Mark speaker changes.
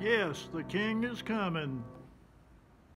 Speaker 1: Yes, the King is coming.